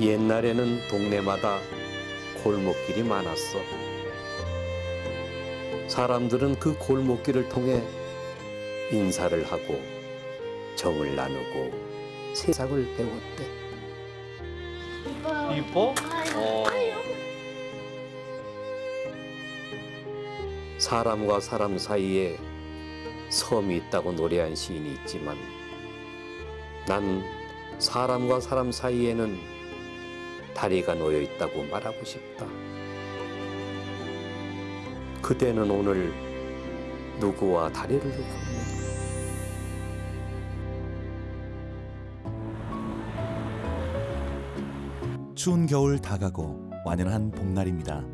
옛날에는 동네마다 골목길이 많았어. 사람들은 그 골목길을 통해 인사를 하고 정을 나누고 세상을 배웠대. 이뻐? 어. 사람과 사람 사이에 섬이 있다고 노래한 시인이 있지만 난 사람과 사람 사이에는 다리가 놓여 있다고 말하고 싶다. 그대는 오늘 누구와 다리를 걷는 추운 겨울 다가고 완연한 봄날입니다.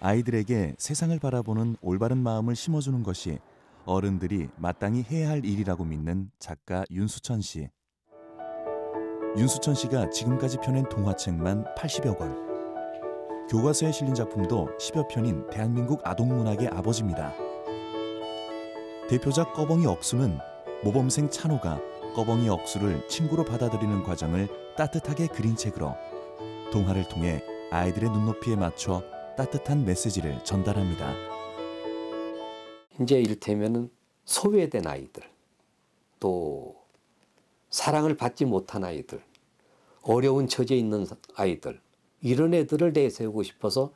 아이들에게 세상을 바라보는 올바른 마음을 심어주는 것이 어른들이 마땅히 해야 할 일이라고 믿는 작가 윤수천 씨. 윤수천 씨가 지금까지 펴낸 동화책만 80여 권. 교과서에 실린 작품도 10여 편인 대한민국 아동문학의 아버지입니다. 대표작 꺼벙이 억수는 모범생 찬호가 꺼벙이 억수를 친구로 받아들이는 과정을 따뜻하게 그린 책으로 동화를 통해 아이들의 눈높이에 맞춰 따뜻한 메시지를 전달합니다. 이제 이를테면은 소외된 아이들, 또 사랑을 받지 못한 아이들, 어려운 처지에 있는 아이들, 이런 애들을 내세우고 싶어서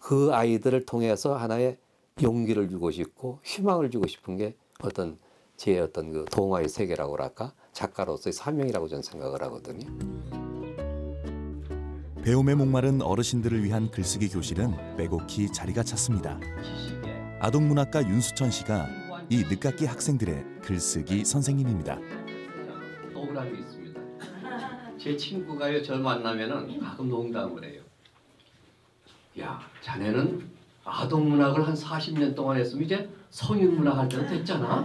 그 아이들을 통해서 하나의 용기를 주고 싶고 희망을 주고 싶은 게 어떤 제 어떤 그 동화의 세계라고 할까 작가로서의 사명이라고 저는 생각을 하거든요. 배움에 목마른 어르신들을 위한 글쓰기 교실은 빼곡히 자리가 찼습니다. 아동문학가 윤수천 씨가 이 늦깎이 학생들의 글쓰기 선생님입니다. 제 친구가요 저 만나면은 가끔 농담을 해요. 야 자네는 아동 문학을 한 40년 동안 했으면 이제 성인 문학 할 때도 됐잖아.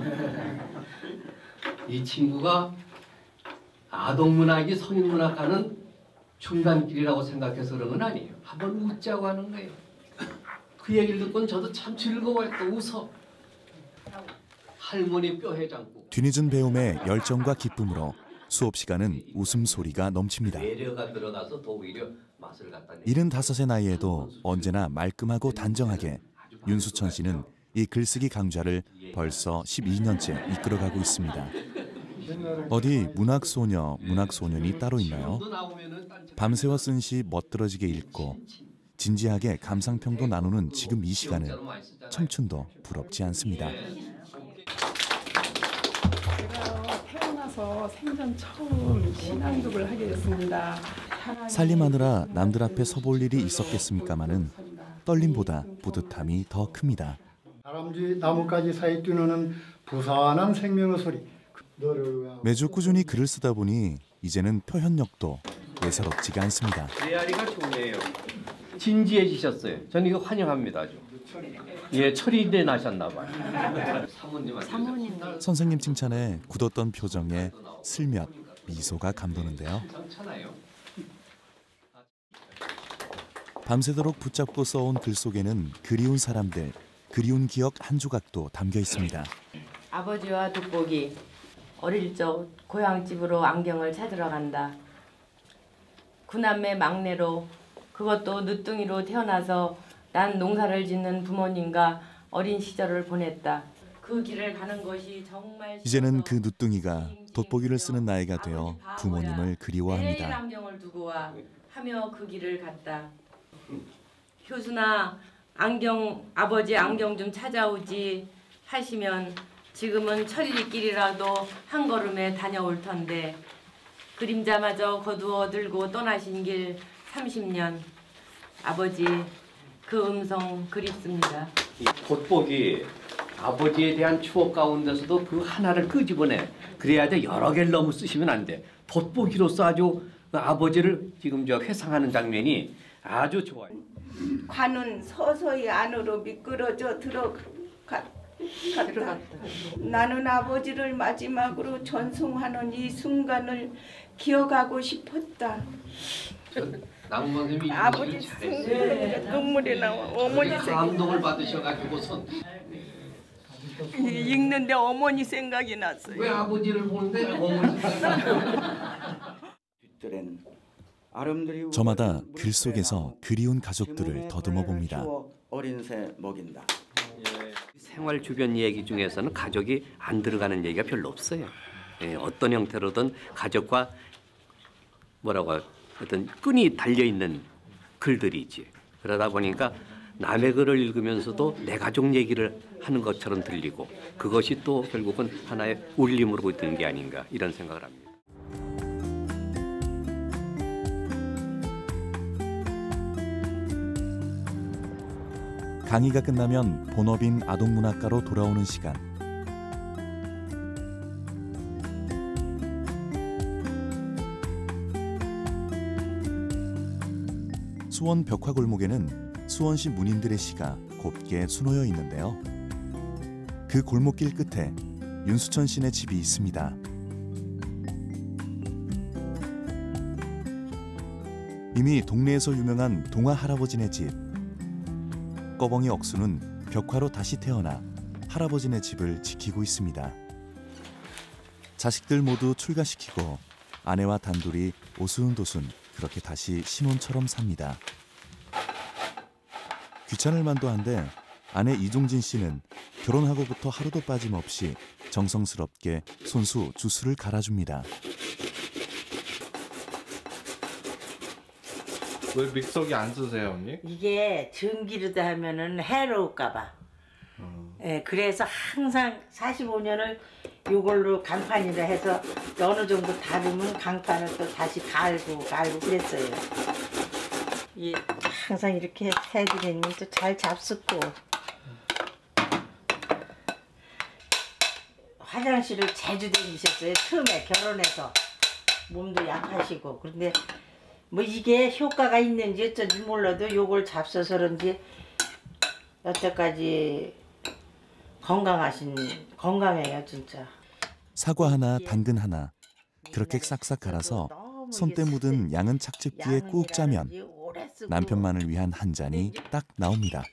이 친구가 아동 문학이 성인 문학하는 중간길이라고 생각해서 그런 건 아니에요. 한번 웃자고 하는 거예요. 그 얘기를 듣고는 저도 참 즐거워요. 또 웃어. 할머니 뼈 해장국. 뒤늦은 배움의 열정과 기쁨으로 수업 시간은 웃음소리가 넘칩니다. 내. 75의 나이에도 언제나 말끔하고 단정하게 윤수천 씨는 이 글쓰기 강좌를 벌써 12년째 이끌어가고 있습니다. 어디 문학소녀, 문학소년이 따로 있나요? 밤새워 쓴 시 멋들어지게 읽고 진지하게 감상평도 나누는 지금 이 시간은 청춘도 부럽지 않습니다. 태어나서 생전 처음 신앙독을 하게 됐습니다. 살림하느라 남들 앞에 서볼 일이 있었겠습니까마는 떨림보다 뿌듯함이 더 큽니다. 다람쥐 나뭇가지 사이 뛰노는 부산한 생명의 소리. 매주 꾸준히 글을 쓰다 보니 이제는 표현력도 예사롭지가 않습니다. 메아리가 좋네요. 진지해지셨어요. 저는 이거 환영합니다. 아주. 예, 철이 나셨나 봐요. 사모님. 선생님 칭찬에 굳었던 표정에 슬며시 미소가 감도는데요. 밤새도록 붙잡고 써온 글 속에는 그리운 사람들, 그리운 기억 한 조각도 담겨 있습니다. 아버지와 돋보기 어릴 적 고향집으로 안경을 찾으러 간다. 구남매 막내로 그것도 늦둥이로 태어나서 난 농사를 짓는 부모님과 어린 시절을 보냈다. 그 길을 가는 것이 정말 이제는 그 늦둥이가 돋보기를 쓰는 나이가 되어 부모님을 그리워합니다. 안경을 두고 와 하며 그 길을 갔다. 효순아 안경 아버지 안경 좀 찾아오지 하시면 지금은 천리길이라도 한 걸음에 다녀올 텐데 그림자마저 거두어 들고 떠나신 길 30년 아버지 그 음성 그립습니다. 이 돋보기 아버지에 대한 추억 가운데서도 그 하나를 끄집어내. 그래야 돼 여러 개를 너무 쓰시면 안 돼. 돋보기로서 아주 그 아버지를 지금 저 회상하는 장면이 아주 좋아요. 관은 서서히 안으로 미끄러져 들어가 갔다. 나는 아버지를 마지막으로 전송하는 이 순간을 기억하고 싶었다. 선생님이 아버지 생각하니까 눈물이 나와. 어머니 생각. 감동을 받으셔가지고선 읽는데 어머니 생각이 났어요. 왜 아버지를 보는데 어머니 뒤뜰엔 아름드리고 저마다 글 속에서 그리운 가족들을 더듬어 봅니다. 어린 새 먹인다. 생활 주변 얘기 중에서는 가족이 안 들어가는 얘기가 별로 없어요. 예, 어떤 형태로든 가족과 뭐라고 할- 어떤 끈이 달려 있는 글들이지. 그러다 보니까 남의 글을 읽으면서도 내 가족 얘기를 하는 것처럼 들리고 그것이 또 결국은 하나의 울림으로 드는 게 아닌가 이런 생각을 합니다. 강의가 끝나면 본업인 아동문학가로 돌아오는 시간. 수원 벽화 골목에는 수원시 문인들의 시가 곱게 수놓여 있는데요. 그 골목길 끝에 윤수천 씨네 집이 있습니다. 이미 동네에서 유명한 동화 할아버지네 집. 꺼벙이 억수는 벽화로 다시 태어나 할아버지네 집을 지키고 있습니다. 자식들 모두 출가시키고 아내와 단둘이 오순도순 그렇게 다시 신혼처럼 삽니다. 귀찮을 만도 한데 아내 이종진 씨는 결혼하고부터 하루도 빠짐없이 정성스럽게 손수 주스를 갈아줍니다. 왜 믹서기 안 쓰세요, 언니? 이게 전기로도 하면은 해로울까봐. 예, 그래서 항상 45년을 이걸로 강판이라 해서 어느 정도 다르면 강판을 또 다시 갈고 갈고 그랬어요. 이 항상 이렇게 해드리니? 또 잘 잡숫고. 화장실을 자주 다니셨어요. 처음에 결혼해서. 몸도 약하시고. 그런데 뭐 이게 효과가 있는지 어쩐지 몰라도 요걸 잡숴서 그런지 여태까지 건강하신 건강해요 진짜. 사과 하나, 당근 하나 그렇게 싹싹 갈아서 손때 묻은 양은 착즙기에 꾹 짜면 남편만을 위한 한 잔이 딱 나옵니다.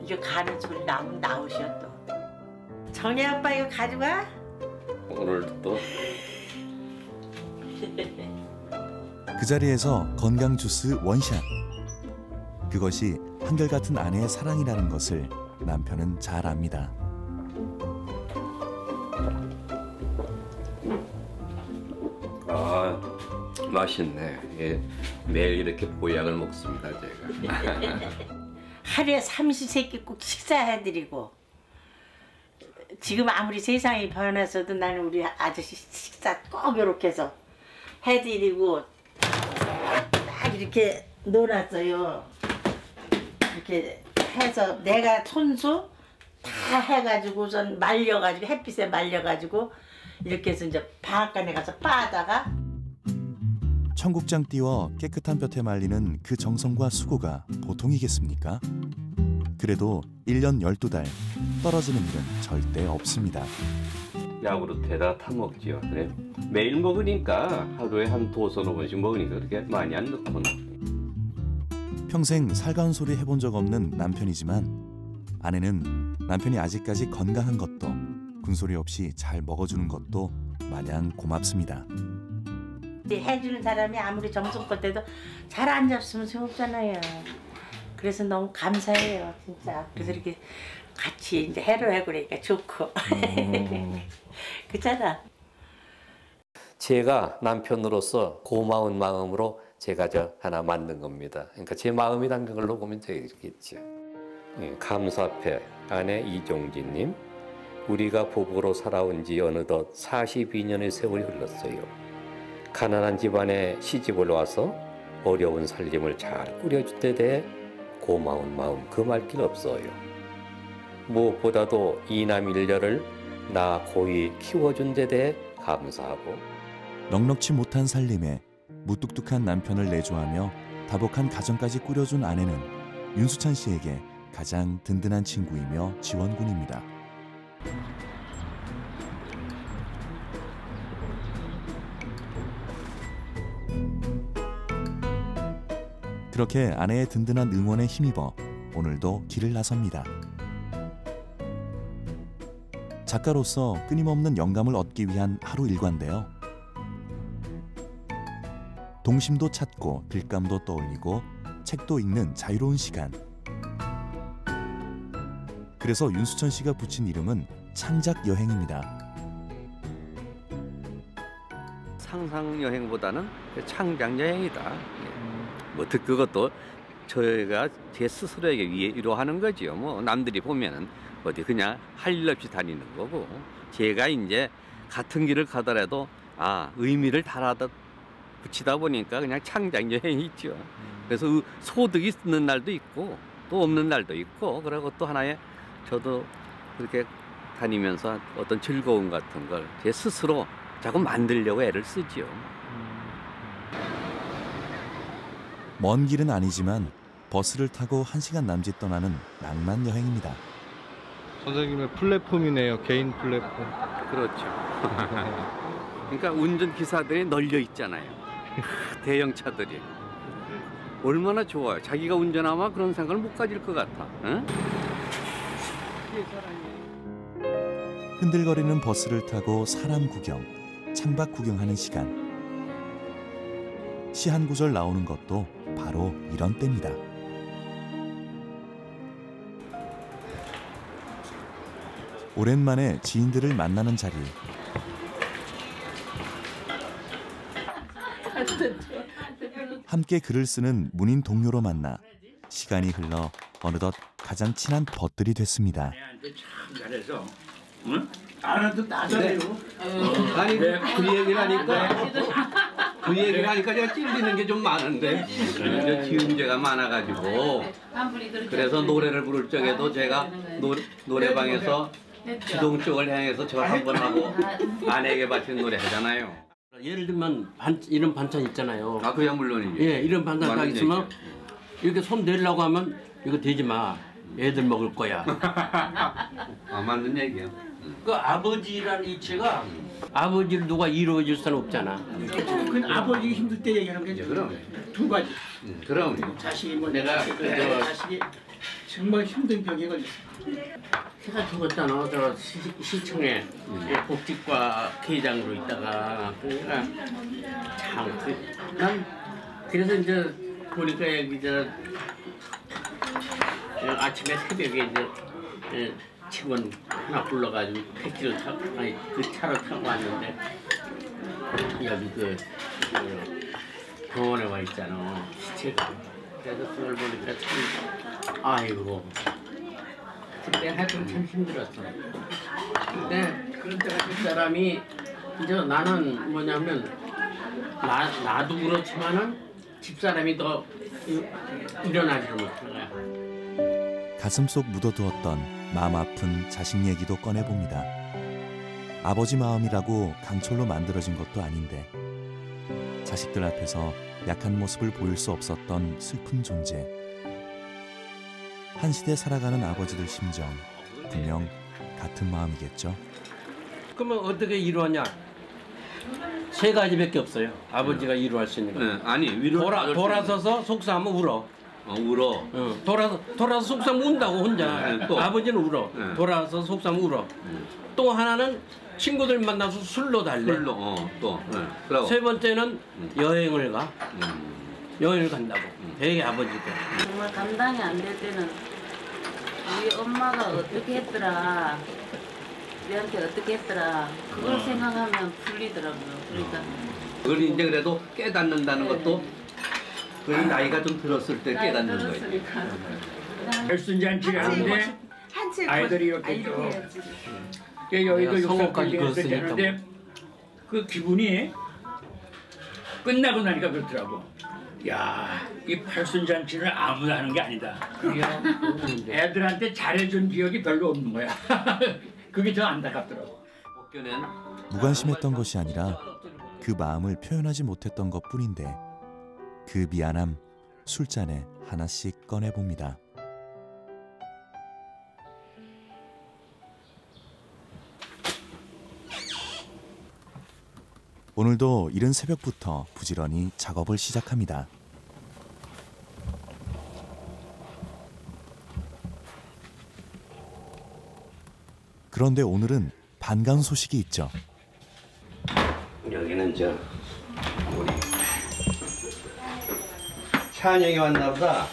이거 가는 소리 나면 나오셔 또. 정혜 아빠 이거 가져가? 오늘 또 그 자리에서 건강 주스 원샷. 그것이 한결같은 아내의 사랑이라는 것을 남편은 잘 압니다. 아 맛있네. 예, 매일 이렇게 보약을 먹습니다 제가. 하루에 삼시세끼 꼭 식사해드리고 지금 아무리 세상이 변해서도 나는 우리 아저씨 식사 꼭 이렇게 해서 해드리고 딱 이렇게 놀았어요. 이렇게 해서 내가 손수 다 해가지고선 말려가지고 햇빛에 말려가지고 이렇게 해서 이제 방앗간에 가서 빠다가 청국장 띄워 깨끗한 볕에 말리는 그 정성과 수고가 보통이겠습니까? 그래도 1년 12달 떨어지는 일은 절대 없습니다. 야구르트에다 타 먹지요. 그래 매일 먹으니까 하루에 한 두서너 번씩 먹으니까 그렇게 많이 안 넣고 평생 살가운 소리 해본 적 없는 남편이지만 아내는 남편이 아직까지 건강한 것도 군소리 없이 잘 먹어주는 것도 마냥 고맙습니다. 해주는 사람이 아무리 정성껏 해도 잘 안 잡수면 소용없잖아요. 그래서 너무 감사해요, 진짜. 그래서 이렇게 같이 이제 해로해 그러니까 좋고. 그렇잖아. 제가 남편으로서 고마운 마음으로 제가 저 하나 만든 겁니다. 그러니까 제 마음이 담긴 걸로 보면 되겠죠. 예, 감사패 아내 이종진님, 우리가 부부로 살아온 지 어느덧 42년의 세월이 흘렀어요. 가난한 집안에 시집을 와서 어려운 살림을 잘 꾸려줄 때 대해 고마운 마음 그말길 없어요. 무엇보다도 이남 일녀를 나 고이 키워준 데 대해 감사하고 넉넉지 못한 살림에 무뚝뚝한 남편을 내조하며 다복한 가정까지 꾸려준 아내는 윤수찬 씨에게 가장 든든한 친구이며 지원군입니다. 그렇게 아내의 든든한 응원에 힘입어 오늘도 길을 나섭니다. 작가로서 끊임없는 영감을 얻기 위한 하루 일과인데요. 동심도 찾고 들감도 떠올리고 책도 읽는 자유로운 시간. 그래서 윤수천 씨가 붙인 이름은 창작 여행입니다. 상상 여행보다는 창작 여행이다. 예. 뭐 듣- 그것도 저희가 제 스스로에게 위- 위로하는 거지요. 뭐 남들이 보면은 어디 그냥 할 일 없이 다니는 거고 제가 이제 같은 길을 가더라도 아 의미를 달아다 붙이다 보니까 그냥 창작 여행이 있죠. 그래서 의- 소득이 있는 날도 있고 또 없는 날도 있고 그리고 또 하나의 저도 그렇게 다니면서 어떤 즐거움 같은 걸 제 스스로 자꾸 만들려고 애를 쓰지요. 먼 길은 아니지만 버스를 타고 한 시간 남짓 떠나는 낭만 여행입니다. 선생님의 플랫폼이네요. 개인 플랫폼. 그렇죠. 그러니까 운전 기사들이 널려 있잖아요. 대형 차들이. 얼마나 좋아요. 자기가 운전하면 그런 생각을 못 가질 것 같아. 응? 흔들거리는 버스를 타고 사람 구경, 창밖 구경하는 시간. 시한 구절 나오는 것도 바로 이런 때입니다. 오랜만에 지인들을 만나는 자리. 함께 글을 쓰는 문인 동료로 만나 시간이 흘러 어느덧 가장 친한 벗들이 됐습니다. 잘해서 응? 알아도 따져요. 아니 그 얘기를 하니까 그 얘기를 하니까 제가 찔리는 게 좀 많은데 이제 지음제가 많아가지고 그래서 노래를 부를 적에도 제가 노, 노래방에서 지동 쪽을 향해서 저 한 번 하고 아내에게 바친 노래 하잖아요. 예를 들면 반, 이런 반찬 있잖아요. 아 그야 물론이죠. 예, 이런 반찬 딱 있으면 얘기죠. 이렇게 손 대려고 하면 이거 대지 마. 애들 먹을 거야. 아 맞는 얘기예요. 그 아버지라는 이치가 아버지를 누가 이루어줄 수는 없잖아. 그 아버지 힘들 때 얘기하는 게 그럼. 두 가지. 음, 그럼 자식이 뭐 내가 자식이 정말 힘든 병에 걸렸어. 제가 죽었잖아. 저 시, 시청에 복지과 회장으로 있다가 그러니까 참난 그래서 이제 보니까 여기 저 어, 아침에 새벽에 이제 예, 직원 하나 불러가지고 택시를 타고 아니 그 차를 타고 왔는데 여기 그, 그 병원에 와 있잖아 시체가 그래서 그걸 보니까 참 아이고 그때 하여튼 참 힘들었어. 근데 그럴 때가 그 사람이 이제 나는 뭐냐면 나 나도 그렇지만은 집사람이 더 못한 거야. 가슴속 묻어두었던 마음 아픈 자식 얘기도 꺼내봅니다. 아버지 마음이라고 강철로 만들어진 것도 아닌데 자식들 앞에서 약한 모습을 보일 수 없었던 슬픈 존재. 한 시대 살아가는 아버지들 심정 분명 같은 마음이겠죠. 그러면 어떻게 이루었냐? 세 가지밖에 없어요. 아버지가 이루할 수 있는 거. 네, 아니 위로 돌아 돌아서서 속상하면 울어. 어, 울어. 어, 돌아서 돌아서 속상하면 운다고 혼자. 네, 또. 아버지는 울어. 네. 돌아서 속상하면 울어. 또 하나는 친구들 만나서 술로 달래. 술로 어, 또. 네. 세 번째는 음. 여행을 가. 음. 여행을 간다고. 되게 아버지가. 정말 감당이 안 될 때는 우리 엄마가 어떻게 했더라? 우리한테 어떻게 했더라? 그걸 생각하면 풀리더라고요. 그러니까 그걸 이제 그래도 깨닫는다는 것도 그 나이가 좀 들었을 때 나이 깨닫는 거예요. 들었으니까. 결순잔치를 하는데 아이들이 이렇게 또그 내가 여의도 성악까지 육사까지 그었으니까 되는데 그 기분이 끝나고 나니까 그렇더라고. 야, 이 팔순잔치를 아무나 하는 게 아니다. 애들한테 잘해준 기억이 별로 없는 거야. 그게 더 안타깝더라고. 무관심했던 것이 아니라 그 마음을 표현하지 못했던 것 뿐인데 그 미안함 술잔에 하나씩 꺼내봅니다. 오늘도 이른 새벽부터 부지런히 작업을 시작합니다. 그런데 오늘은 반가운 소식이 있죠. 여기는 저 우리 찬영이 왔나 보다.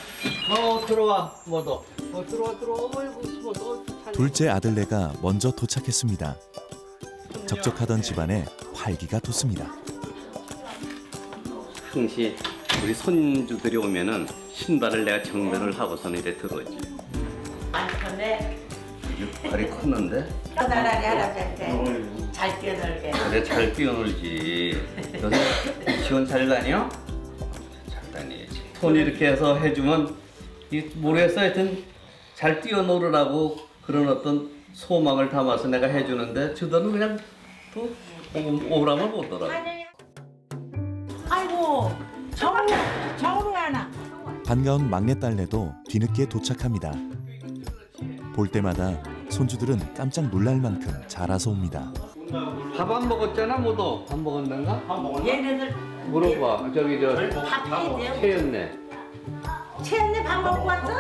어 들어와 뭐도. 어 들어와 들어와 뭐도. 둘째 아들네가 먼저 도착했습니다. 적적하던 집안에 활기가 돋습니다. 항시 우리 손주들이 오면은 신발을 내가 정면을 하고서는 이래 들어오지. 근데 이게 발이 컸는데? 나라리 할아버지한테 잘 뛰어놀게. 그래 잘 뛰어놀지. 너네 지원 잘 다녀? 잘 다니지. 손 이렇게 해서 해주면 이 모르겠어 하여튼 잘 뛰어놀으라고 그런 어떤 소망을 담아서 내가 해주는데 저들은 그냥 또 오- 오라면 오더라고. 아이고 정우 정우 하나. 반가운 막내딸네도 뒤늦게 도착합니다. 볼 때마다 손주들은 깜짝 놀랄 만큼 자라서 옵니다. 밥 안 먹었잖아 모두. 밥 먹었는가? 얘네들 물어봐. 저기 저 밥? 채였네. 채연네 밥 먹고 왔어?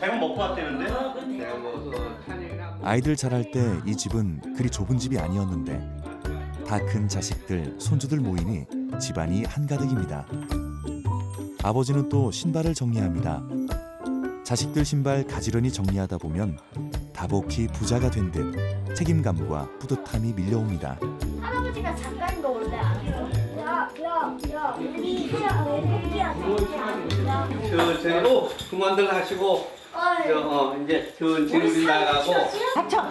배가 먹고 왔대는데? 내가 먹어서 찬영이랑 아이들 자랄 때 이 집은 그리 좁은 집이 아니었는데 다 큰 자식들, 손주들 모이니 집안이 한가득입니다. 아버지는 또 신발을 정리합니다. 자식들 신발 가지런히 정리하다 보면 다복히 부자가 된 듯 책임감과 뿌듯함이 밀려옵니다. 할아버지가 작가인 거 원래 알았어. 야, 야, 야, 우리 새끼야, 새끼야. 천천히 오 그만들 하시고 저, 어, 이제 천천히 우리 나가고 닥쳐.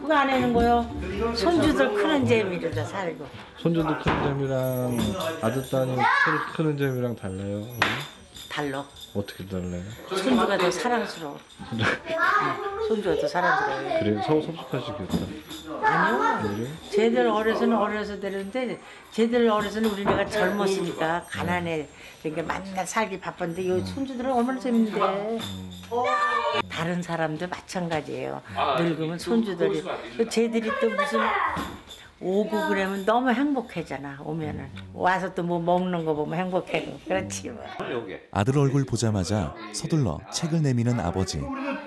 그거 안 해는 거요. 손주들 크는 재미로 살고. 손주들 크는 재미랑 아들 따님 크- 크는 재미랑 달라요. 어? 달러. 어떻게 달라요? 손주가 더 사랑스러워. 응, 손주가 더 사랑스러워요. 그래 서 섭섭하시겠다. 아니요. 그래요? 쟤들 어려서는 어려서 되는데 쟤들 어려서는 우리네가 젊었으니까 가난해. 그러니까 맨날 살기 바쁜데 요 손주들은 얼마나 재밌는데. 다른 사람도 마찬가지예요. 늙으면 손주들이 또 쟤들이 또 무슨 오고 그러면 너무 행복해잖아 오면은 와서 또 뭐 먹는 거 보면 행복해 그렇지 뭐. 아들 얼굴 보자마자 서둘러 책을 내미는 아버지.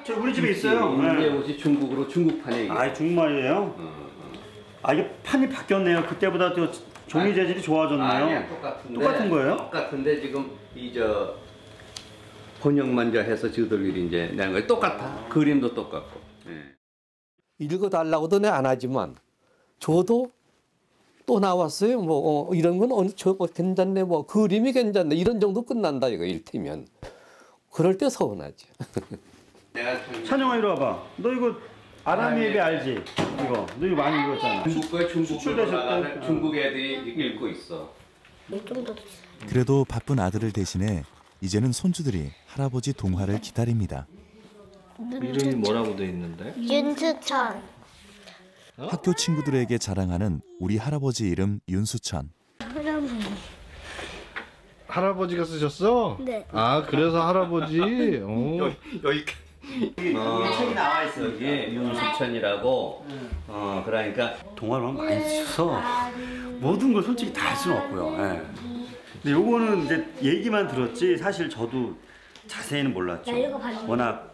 저 우리 집에 있어요. 네. 옷이 중국으로 중국판이 이게. 아, 중말이에요? 아, 이게 판이 바뀌었네요. 그때보다 저 종이 재질이 좋아졌네요. 아니야 똑같은데 똑같은 거예요? 똑같은데 지금 이 저 번역만 저 해서 저들이 이제 내는 거예요 똑같아 그림도 똑같고 예. 읽어달라고도 내 안 하지만 저도 또 나왔어요 뭐 어, 이런 건 어느 저거 괜찮네 뭐 그림이 괜찮네 이런 정도 끝난다 이거 일테면 그럴 때 서운하지 찬영아 이리 와봐. 너 이거 아라미에비 알지? 이거 너 이거 많이 읽었잖아. 중국 거에 중국 수출되셨대. 나가서 중국 애들이 읽고 있어 그래도 바쁜 아들을 대신해 이제는 손주들이 할아버지 동화를 기다립니다. 이름이 뭐라고 돼 있는데? 윤수천. 학교 친구들에게 자랑하는 우리 할아버지 이름 윤수천. 할아버지. 할아버지가 쓰셨어? 네. 아 그래서 할아버지. 어. 여기 어, 책이 나와 있어 여기 윤수천이라고 어 그러니까 동화를 많이 쓰셔서 모든 걸 솔직히 다 할 수는 없고요. 예. 근데 요거는 이제 얘기만 들었지 사실 저도 자세히는 몰랐죠. 워낙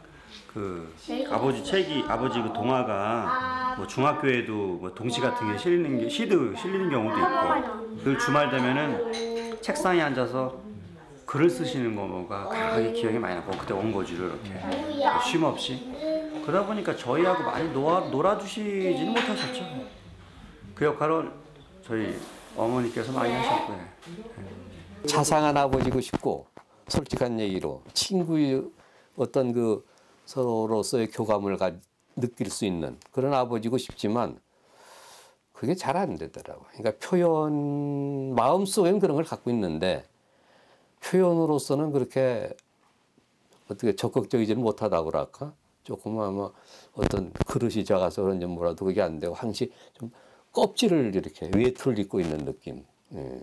그 아버지 책이 아버지 그 동화가 뭐 중학교에도 뭐 동시 같은 게 실리는 게 시드 실리는 경우도 있고. 늘 주말 되면은 책상에 앉아서 글을 쓰시는 거가 강하게 기억이 많이 나고 그때 원고지를 이렇게. 뭐쉼 없이. 그러다 보니까 저희하고 많이 놀아, 놀아주시지는 못하셨죠. 그 역할을 저희 어머니께서 많이 하셨고요. 자상한 아버지고 싶고 솔직한 얘기로 친구의 어떤 그 서로서의 교감을 가, 느낄 수 있는 그런 아버지고 싶지만 그게 잘 안 되더라고. 그러니까 표현 마음 속에는 그런 걸 갖고 있는데 표현으로서는 그렇게 어떻게 적극적이지는 못하다고 그럴까? 조금 아마 어떤 그릇이 작아서 그런지 뭐라도 그게 안 되고 항시 좀 껍질을 이렇게 외투를 입고 있는 느낌. 예.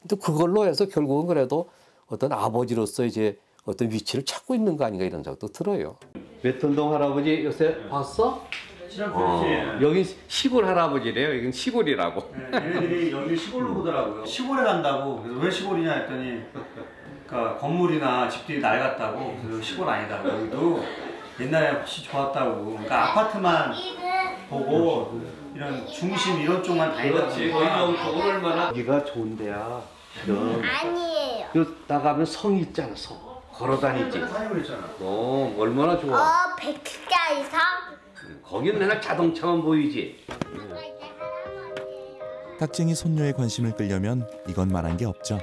근데 그걸로 해서 결국은 그래도 어떤 아버지로서 이제 어떤 위치를 찾고 있는 거 아닌가 이런 생각도 들어요. 외톤동 할아버지 요새 봤어? 어, 여기 시골 할아버지래요. 여긴 시골이라고. 얘네들이 여기 시골로 보더라고요. 시골에 간다고. 그래서 왜 시골이냐 했더니 그러니까 건물이나 집들이 낡았다고. 그래서 시골 아니다고. 여기도 옛날에 훨씬 좋았다고. 그러니까 아파트만 보고 이런 중심 이런 쪽만 다니다 보니까 얼마나 여기가 좋은 데야. 이런. 아니에요. 여 나가면 성이 있잖아, 성. 걸어 다니지. 어, 얼마나 좋아. 어, 100자 이상? 거긴 맨날 자동차만 보이지. 딱쟁이 손녀의 관심을 끌려면 이것만한 게 없죠.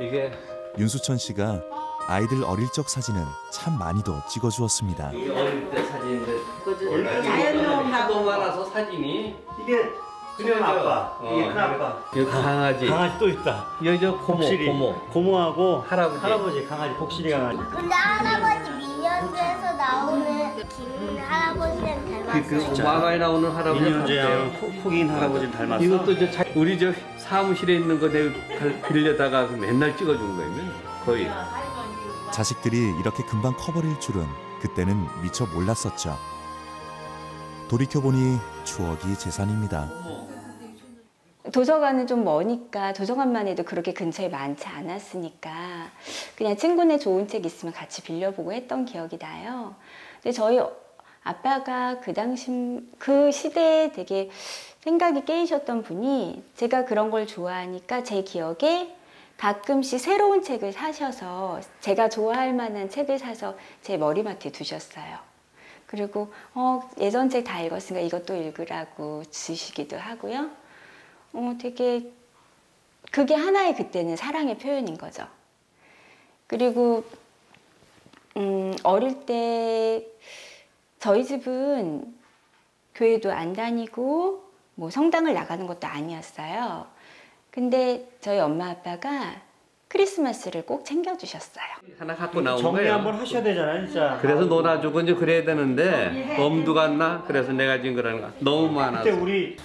이게 윤수천 씨가 아이들 어릴 적 사진을 참 많이도 찍어주었습니다. 어릴 때 사진인데 자연농 하도 많아서 사진이 이게 그냥 아빠, 이게 어, 큰 아빠. 이 강아지. 강아지 또 있다. 여기 저 고모, 복실이. 고모. 고모하고 할아버지. 할아버지 강아지 복실이 강아지. 근데 할아버지 미니언즈에서 나오는 김 할아버지는 그, 그 닮았어요. 만화에 나오는 할아버지 미니언즈랑 폭인 할아버지는 닮았어. 이것도 저 자- 우리 저 사무실에 있는 거 내가 갈- 빌려다가 맨날 찍어준 거예요. 거의. 자식들이 이렇게 금방 커버릴 줄은 그때는 미처 몰랐었죠. 돌이켜보니 추억이 재산입니다. 도서관은 좀 머니까 도서관만 해도 그렇게 근처에 많지 않았으니까 그냥 친구네 좋은 책 있으면 같이 빌려보고 했던 기억이 나요. 근데 저희 아빠가 그 당시 그 시대에 되게 생각이 깨이셨던 분이 제가 그런 걸 좋아하니까 제 기억에 가끔씩 새로운 책을 사셔서 제가 좋아할 만한 책을 사서 제 머리맡에 두셨어요. 그리고 어, 예전 책 다 읽었으니까 이것도 읽으라고 주시기도 하고요. 어, 되게 그게 하나의 그때는 사랑의 표현인 거죠. 그리고 음, 어릴 때 저희 집은 교회도 안 다니고 뭐 성당을 나가는 것도 아니었어요. 근데 저희 엄마 아빠가 크리스마스를 꼭 챙겨주셨어요. 하나 갖고 나온 정리 거예요. 한번 하셔야 되잖아, 진짜. 그래서 놀아주고 이제 그래야 되는데 엄두 갔나? 그래서 내가 지금 그러는 거야. 너무 많아서. 그때 우리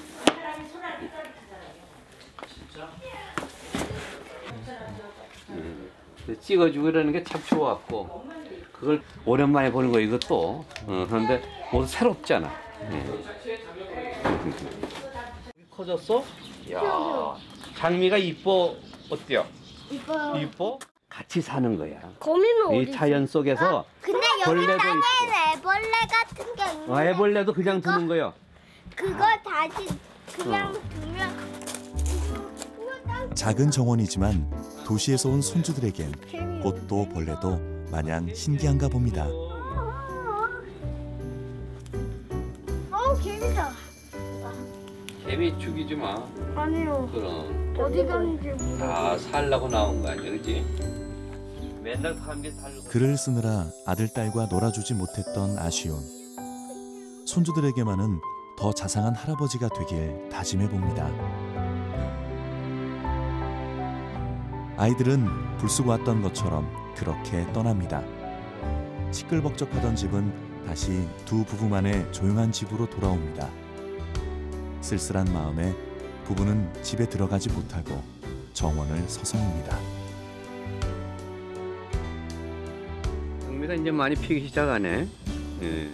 찍어주고 이러는 게 참 좋았고 그걸 오랜만에 보는 거 이것도 어, 그런데 모두 새롭잖아. 예. 커졌어? 야 장미가 이뻐 어때요? 이뻐요. 이뻐? 같이 사는 거야. 거미는 이 어디 자연 속에서 근데 여기 벌레도 땅에는 애벌레 같은 게 있는데 어, 애벌레도 그냥 두는 거요. 그거 다시 그냥 두면 작은 정원이지만 도시에서 온 손주들에겐 꽃도 벌레도 마냥 신기한가 봅니다. 어 개미다. 개미 죽이지 마. 아니요. 그럼 어디 모르. 다 살라고 나온 거 아니야, 그렇지? 맨날 감기 살고. 글을 쓰느라 아들 딸과 놀아주지 못했던 아쉬움. 손주들에게만은 더 자상한 할아버지가 되길 다짐해 봅니다. 아이들은 불쑥 왔던 것처럼 그렇게 떠납니다. 시끌벅적하던 집은 다시 두 부부만의 조용한 집으로 돌아옵니다. 쓸쓸한 마음에 부부는 집에 들어가지 못하고 정원을 서성입니다. 장미가 이제 많이 피기 시작하네. 예.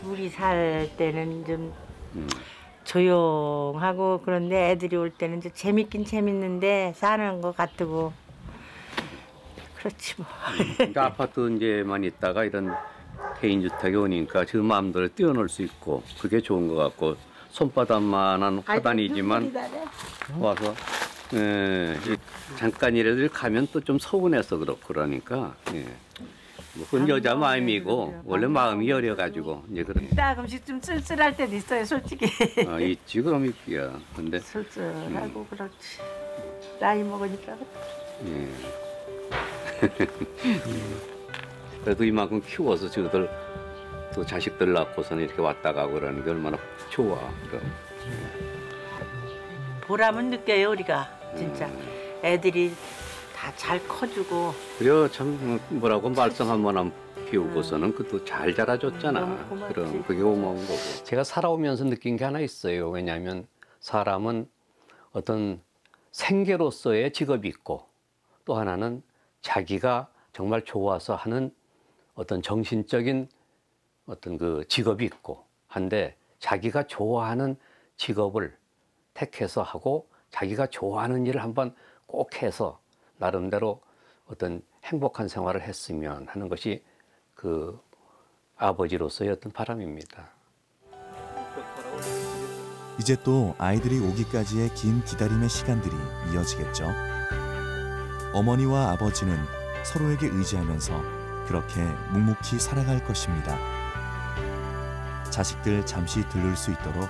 둘이 살 때는 좀 음. 조용하고 그런데 애들이 올 때는 좀 재밌긴 재밌는데 사는 것 같고 그렇지 뭐. 근데 아파트 이제만 있다가 이런 개인 주택에 오니까 그 마음대로 뛰어놀 수 있고 그게 좋은 것 같고 손바닥만한 화단이지만 와서 예, 이 잠깐이라도 가면 또 좀 서운해서 그렇고 그러니까 예. 뭐 그건 여자 마음이고 원래 마음이 여려가지고 이제 그런 가끔씩 좀 쓸쓸할 때도 있어요 솔직히. 아, 있지 그럼 있기야. 근데 쓸쓸하고 그렇지. 나이 먹으니까 예. 그래도 이만큼 키워서 저들 또 자식들 낳고서는 이렇게 왔다 가고 그러는 게 얼마나 좋아. 그럼. 보람은 느껴요 우리가. 진짜. 애들이 다 잘 커주고 그래 참 뭐라고 말썽 한 번 안 피우고서는 그것도 잘 자라줬잖아. 그럼 그게 고마운 거고. 제가 살아오면서 느낀 게 하나 있어요. 왜냐하면 사람은 어떤 생계로서의 직업이 있고 또 하나는 자기가 정말 좋아서 하는 어떤 정신적인 어떤 그 직업이 있고 한데 자기가 좋아하는 직업을 택해서 하고 자기가 좋아하는 일을 한번 꼭 해서 나름대로 어떤 행복한 생활을 했으면 하는 것이 그 아버지로서의 어떤 바람입니다. 이제 또 아이들이 오기까지의 긴 기다림의 시간들이 이어지겠죠. 어머니와 아버지는 서로에게 의지하면서 그렇게 묵묵히 살아갈 것입니다. 자식들 잠시 들를 수 있도록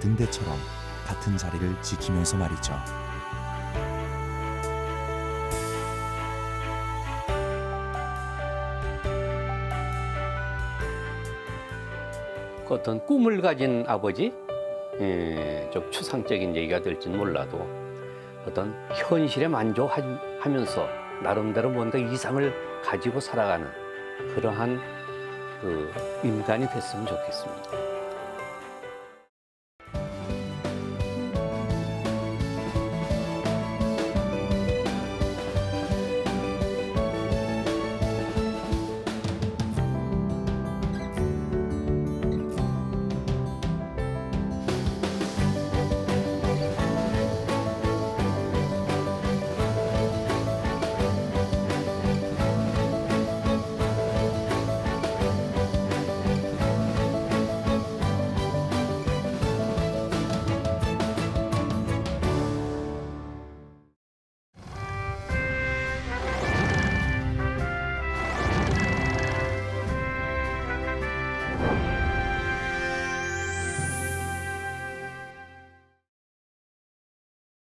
등대처럼 같은 자리를 지키면서 말이죠. 그 어떤 꿈을 가진 아버지, 예, 좀 추상적인 얘기가 될지는 몰라도 어떤 현실에 만족하면서 나름대로 뭔가 이상을 가지고 살아가는 그러한 그 인간이 됐으면 좋겠습니다.